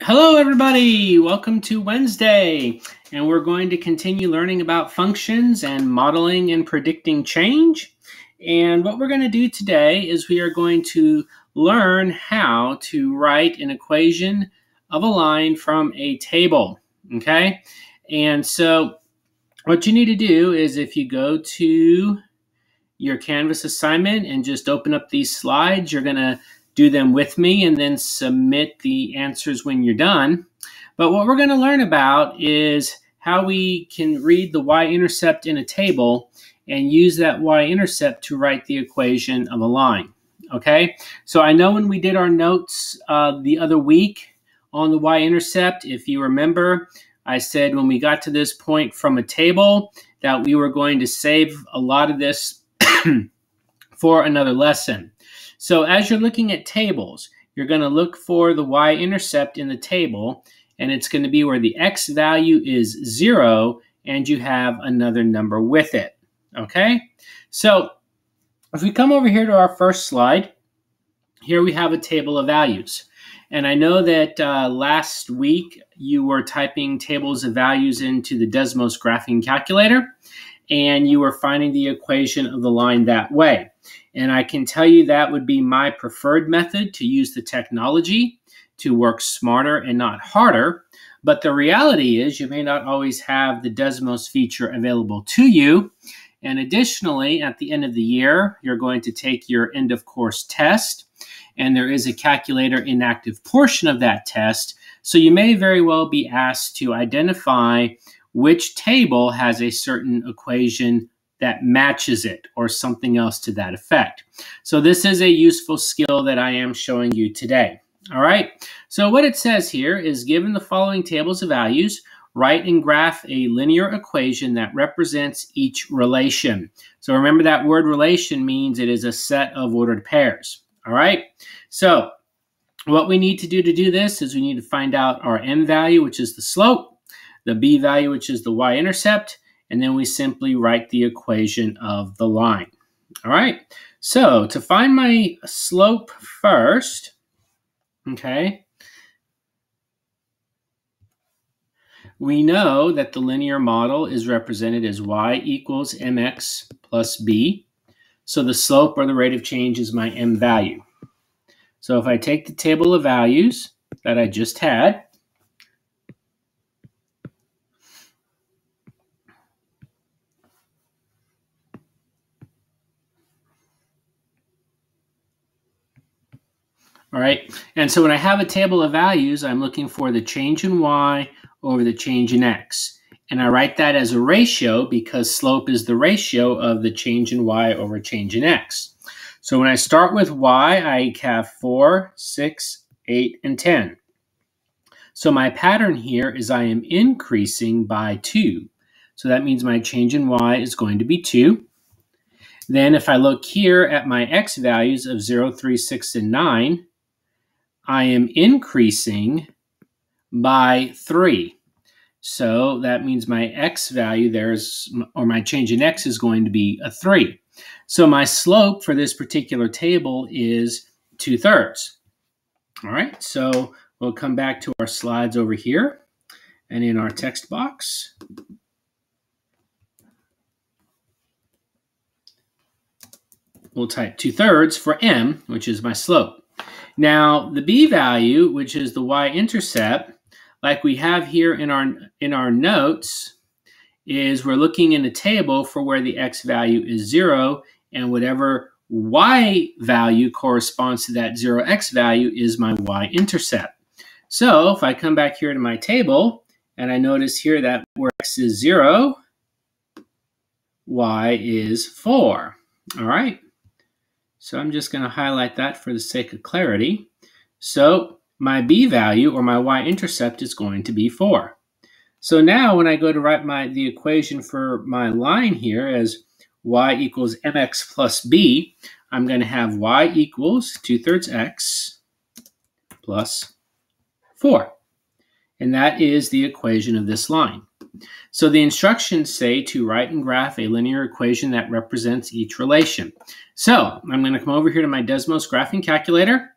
Hello, everybody. Welcome to Wednesday. And we're going to continue learning about functions and modeling and predicting change. And what we're going to do today is we are going to learn how to write an equation of a line from a table. Okay. And so what you need to do is if you go to your Canvas assignment and just open up these slides, you're going to do them with me and then submit the answers when you're done. But what we're going to learn about is how we can read the y-intercept in a table and use that y-intercept to write the equation of a line. Okay, so I know when we did our notes uh, the other week on the y-intercept, if you remember, I said when we got to this point from a table that we were going to save a lot of this for another lesson. So as you're looking at tables, you're going to look for the y-intercept in the table, and it's going to be where the x value is 0 and you have another number with it. Okay? So if we come over here to our first slide, here we have a table of values. And I know that uh, last week you were typing tables of values into the Desmos graphing calculator, and you were finding the equation of the line that way. And I can tell you that would be my preferred method to use the technology to work smarter and not harder. But the reality is, you may not always have the Desmos feature available to you. And additionally, at the end of the year, you're going to take your end of course test, and there is a calculator inactive portion of that test. So you may very well be asked to identify which table has a certain equation that matches it or something else to that effect. So this is a useful skill that I am showing you today. All right, so what it says here is given the following tables of values, write and graph a linear equation that represents each relation. So remember that word relation means it is a set of ordered pairs. All right, so what we need to do to do this is we need to find out our m value, which is the slope, the b value, which is the y-intercept, and then we simply write the equation of the line. All right, so to find my slope first, okay, we know that the linear model is represented as y equals mx plus b. So the slope or the rate of change is my m value. So if I take the table of values that I just had, All right. And so when I have a table of values, I'm looking for the change in y over the change in x. And I write that as a ratio because slope is the ratio of the change in y over change in x. So when I start with y, I have 4, 6, 8, and 10. So my pattern here is I am increasing by 2. So that means my change in y is going to be 2. Then if I look here at my x values of 0, 3, 6, and 9, I am increasing by 3. So that means my x value there's, or my change in x is going to be a 3. So my slope for this particular table is 2 thirds. All right, so we'll come back to our slides over here and in our text box. We'll type 2 thirds for m, which is my slope. Now, the b value, which is the y-intercept, like we have here in our, in our notes, is we're looking in the table for where the x value is 0, and whatever y value corresponds to that 0x value is my y-intercept. So if I come back here to my table, and I notice here that where x is 0, y is 4. All right. So I'm just going to highlight that for the sake of clarity. So my b value or my y-intercept is going to be 4. So now when I go to write my the equation for my line here as y equals mx plus b, I'm going to have y equals 2 thirds x plus 4. And that is the equation of this line. So the instructions say to write and graph a linear equation that represents each relation. So I'm going to come over here to my Desmos graphing calculator.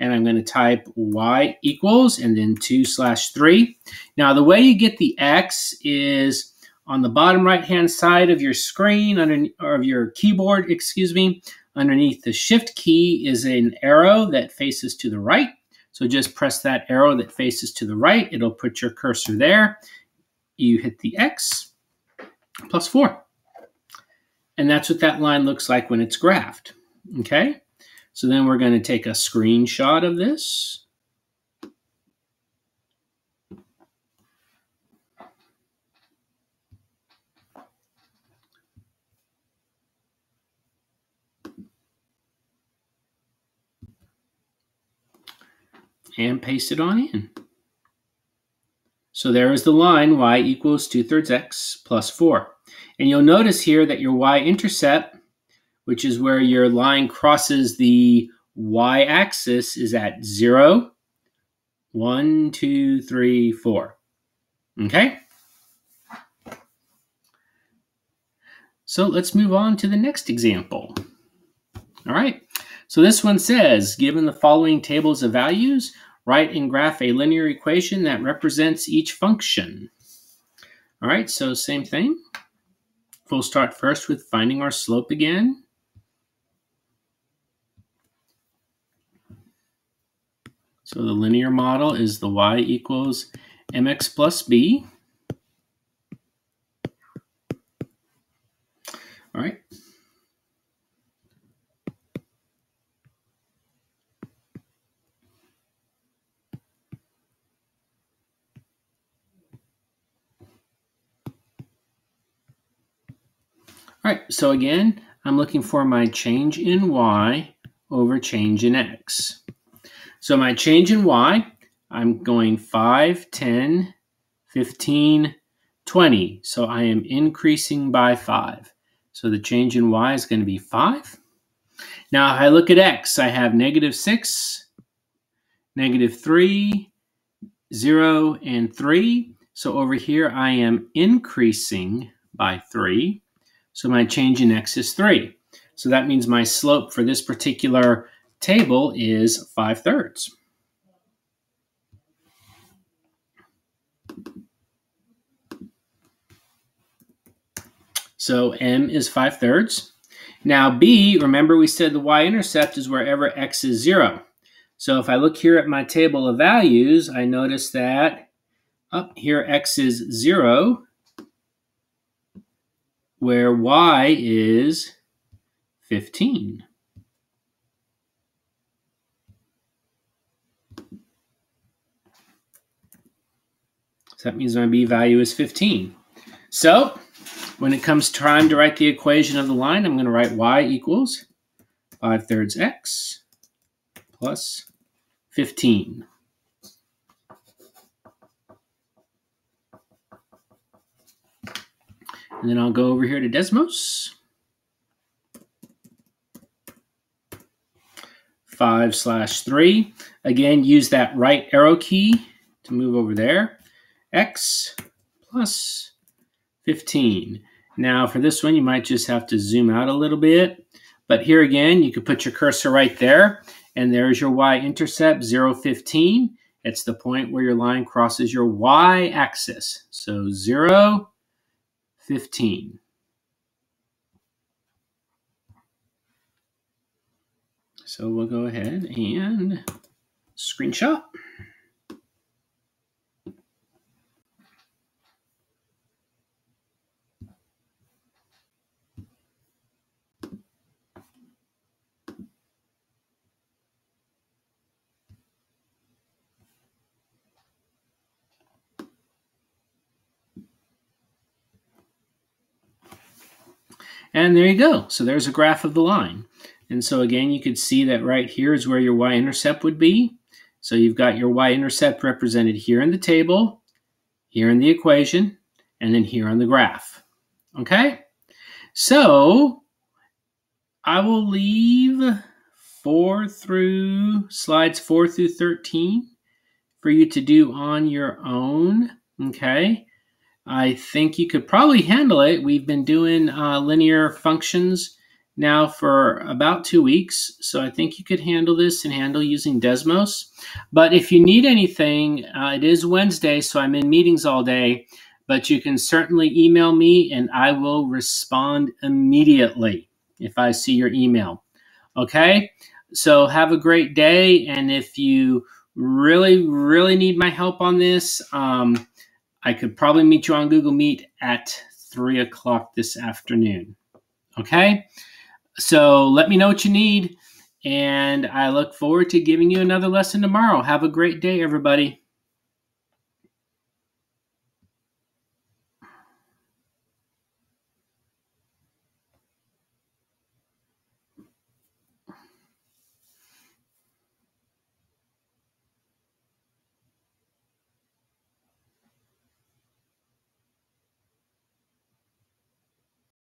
and I'm going to type y equals and then 2 slash 3. Now, the way you get the x is on the bottom right-hand side of your screen, under, or of your keyboard, excuse me, underneath the shift key is an arrow that faces to the right. So just press that arrow that faces to the right. It'll put your cursor there. You hit the X plus 4. And that's what that line looks like when it's graphed. Okay? So then we're going to take a screenshot of this. and paste it on in. So there is the line y equals 2 thirds x plus 4. And you'll notice here that your y-intercept, which is where your line crosses the y-axis, is at 0, 1, 2, 3, 4. Okay? So let's move on to the next example. All right. So this one says, given the following tables of values, write and graph a linear equation that represents each function. All right, so same thing. We'll start first with finding our slope again. So the linear model is the y equals mx plus b. All right. All right, so again, I'm looking for my change in y over change in x. So my change in y, I'm going 5, 10, 15, 20. So I am increasing by 5. So the change in y is going to be 5. Now if I look at x, I have negative 6, negative 3, 0, and 3. So over here I am increasing by 3. So my change in x is 3. So that means my slope for this particular table is 5 thirds. So m is 5 thirds. Now b, remember we said the y-intercept is wherever x is 0. So if I look here at my table of values, I notice that up here x is 0 where y is 15. So that means my b value is 15. So when it comes time to write the equation of the line, I'm going to write y equals 5 thirds x plus 15. And then I'll go over here to Desmos. 5 slash 3. Again, use that right arrow key to move over there. X plus 15. Now for this one, you might just have to zoom out a little bit. But here again, you could put your cursor right there. And there's your y-intercept, 0, 15. It's the point where your line crosses your y-axis. So 0, 15. So we'll go ahead and screenshot. And there you go. So there's a graph of the line. And so again, you could see that right here is where your y-intercept would be. So you've got your y-intercept represented here in the table, here in the equation, and then here on the graph. Okay? So I will leave 4 through slides 4 through 13 for you to do on your own. Okay? I think you could probably handle it. We've been doing uh, linear functions now for about two weeks. So I think you could handle this and handle using Desmos. But if you need anything, uh, it is Wednesday, so I'm in meetings all day. But you can certainly email me and I will respond immediately if I see your email. Okay? So have a great day. And if you really, really need my help on this, um, I could probably meet you on Google Meet at three o'clock this afternoon. Okay? So let me know what you need. And I look forward to giving you another lesson tomorrow. Have a great day, everybody.